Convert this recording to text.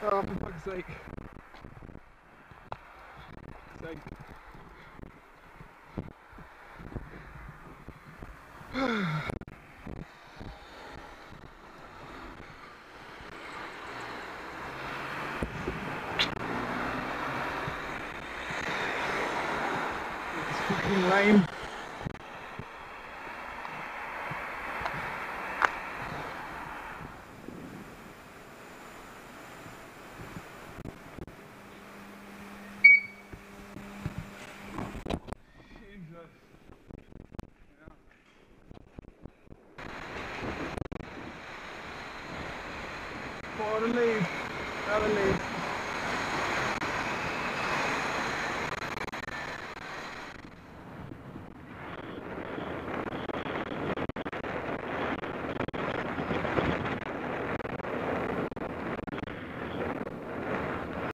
Oh, sake. Sake. It's fucking lame. Gotta leave. Gotta leave.